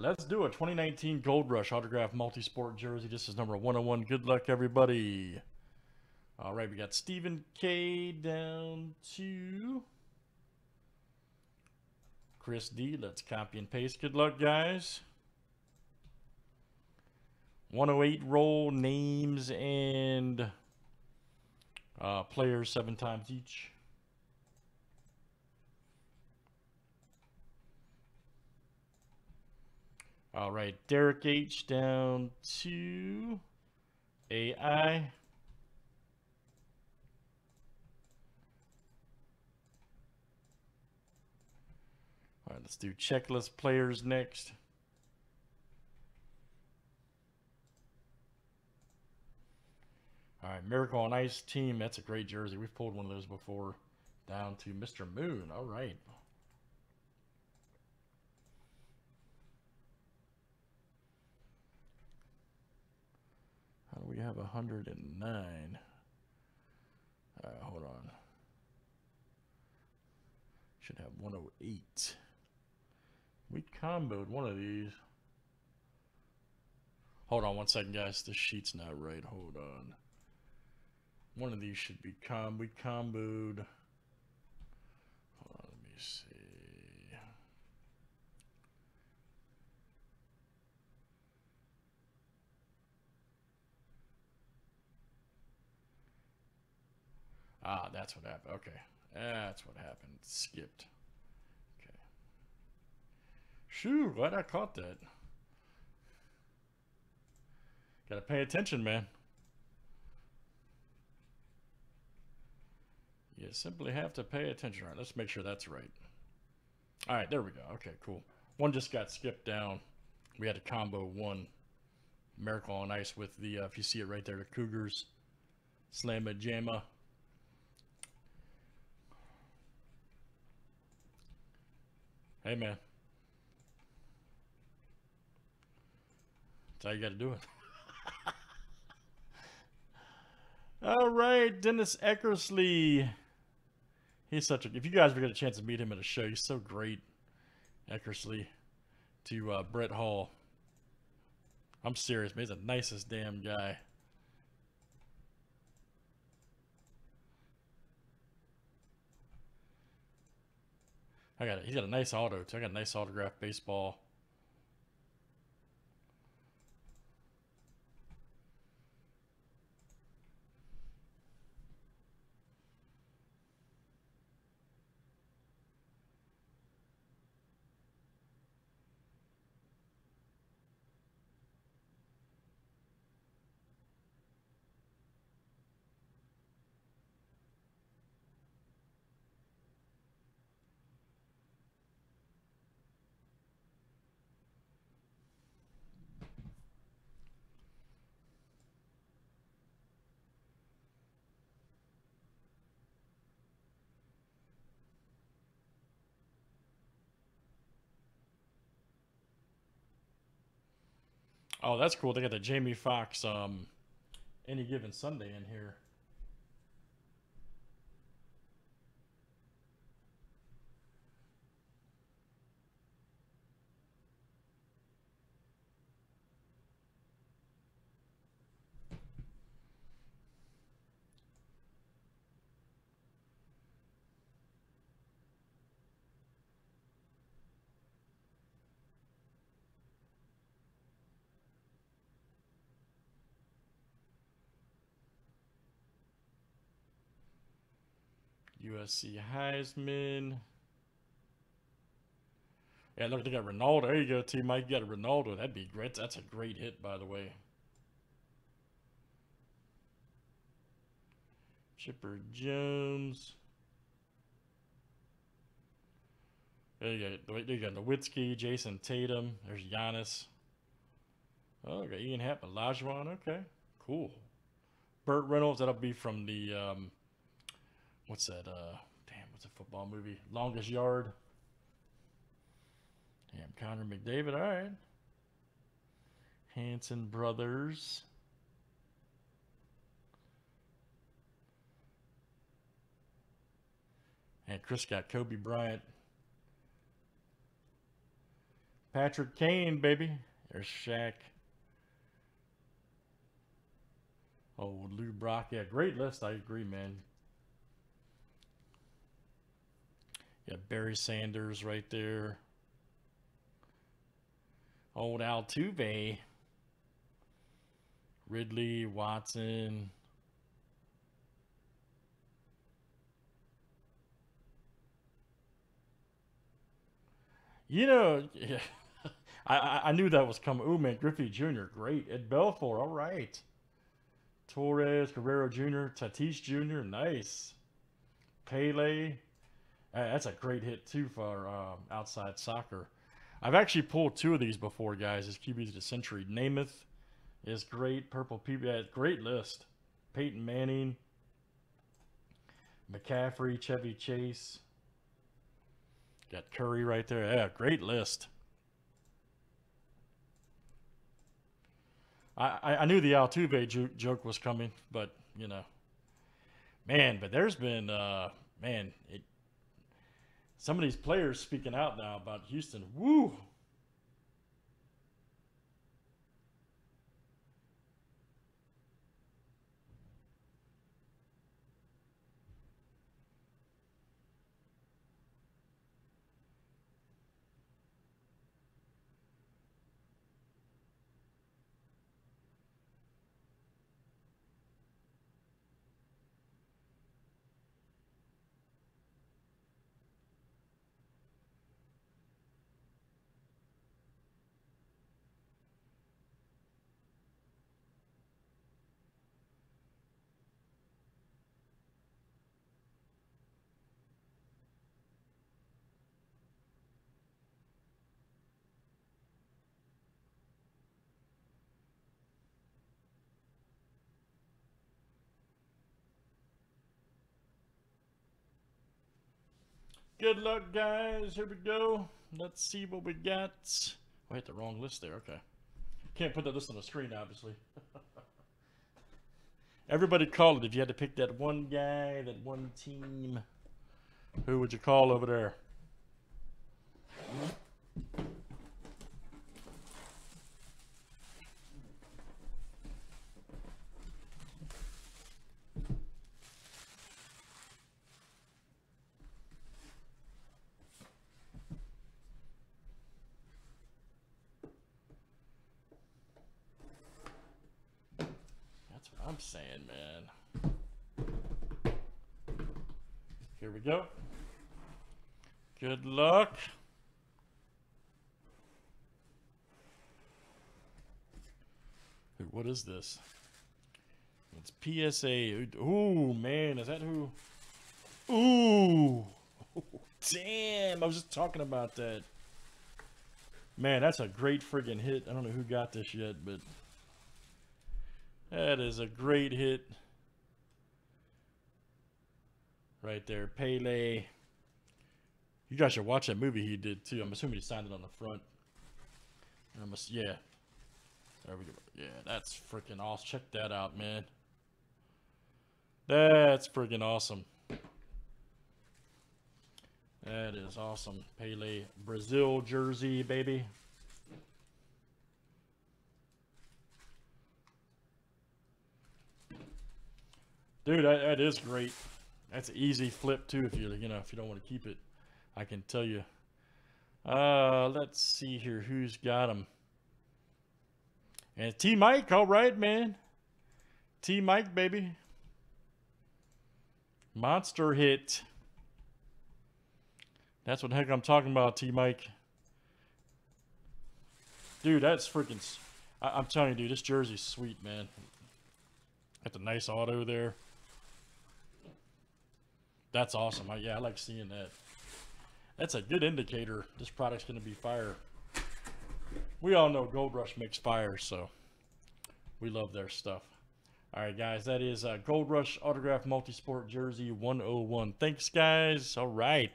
Let's do a 2019 Gold Rush autograph multi-sport jersey. This is number 101. Good luck, everybody. All right, we got Stephen K down to Chris D. Let's copy and paste. Good luck, guys. 108 roll names and uh, players seven times each. All right, Derek H down to AI. All right, let's do checklist players next. All right, Miracle on Ice team. That's a great jersey. We've pulled one of those before. Down to Mr. Moon. All right. We have 109? Uh, hold on. Should have 108. We comboed one of these. Hold on one second, guys. The sheet's not right. Hold on. One of these should be com. We comboed. Hold on, let me see. Ah, that's what happened. Okay. That's what happened. Skipped. Okay. Shoo, glad I caught that. Gotta pay attention, man. You simply have to pay attention. All right, let's make sure that's right. All right, there we go. Okay, cool. One just got skipped down. We had to combo one Miracle on Ice with the, uh, if you see it right there, the Cougars, Slamma Jamma. Hey, man. That's how you got to do it. All right, Dennis Eckersley. He's such a. If you guys ever get a chance to meet him at a show, he's so great. Eckersley to uh, Brett Hull. I'm serious, man. He's the nicest damn guy. I got it. He's got a nice auto too. I got a nice autograph baseball. Oh, that's cool. They got the Jamie Foxx um, any given Sunday in here. USC Heisman. Yeah, look, they got Ronaldo. There you go, T. Mike. You got Ronaldo. That'd be great. That's a great hit, by the way. Chipper Jones. There you go. There you got Nowitzki, Jayson Tatum. There's Giannis. Oh, okay. Ian Happ, Olajuwon. Okay, cool. Burt Reynolds. That'll be from the um, what's that? Uh, damn, what's a football movie? Longest Yard. Damn, Connor McDavid. All right. Hanson Brothers. And Chris got Kobe Bryant. Patrick Kane, baby. There's Shaq. Oh, Lou Brock. Yeah, great list. I agree, man. Yeah, Barry Sanders right there. Old Altuve. Ridley, Watson. You know, yeah, I, I knew that was coming. Oh man, Griffey Jr. Great. Ed Belfour. All right. Torres, Guerrero Jr., Tatis Jr. Nice. Pele. Uh, that's a great hit too for um, outside soccer. I've actually pulled two of these before, guys. As QBs of the century. Namath is great. Purple people. Yeah, great list. Peyton Manning. McCaffrey, Chevy Chase. Got Curry right there. Yeah, great list. I, I knew the Altuve joke was coming, but you know, man. But there's been, uh, man, it, some of these players speaking out now about Houston. Woo! Good luck, guys. Here we go. Let's see what we got. Oh, I hit the wrong list there. Okay. Can't put that list on the screen, obviously. Everybody call it. If you had to pick that one guy, that one team, who would you call over there? Saying, man. Here we go. Good luck. What is this? It's PSA. Ooh, man, is that who? Ooh. Damn, I was just talking about that. Man, that's a great friggin' hit. I don't know who got this yet, but that is a great hit. Right there. Pele. You guys should watch that movie he did too. I'm assuming he signed it on the front. I'm yeah. There we go. Yeah, that's freaking awesome. Check that out, man. That's freaking awesome. That is awesome. Pele Brazil jersey, baby. Dude, that, that is great. That's an easy flip too if you you know if you don't want to keep it. I can tell you. Uh, let's see here who's got them. And T Mike, all right, man. T Mike, baby. Monster hit. That's what the heck I'm talking about, T Mike. Dude, that's freaking. I, am telling you, dude, this jersey's sweet, man. Got the nice auto there. That's awesome. I, yeah, I like seeing that. That's a good indicator this product's going to be fire. We all know Gold Rush makes fire, so we love their stuff. All right, guys, that is uh, Gold Rush Autograph Multisport Jersey 101. Thanks, guys. All right.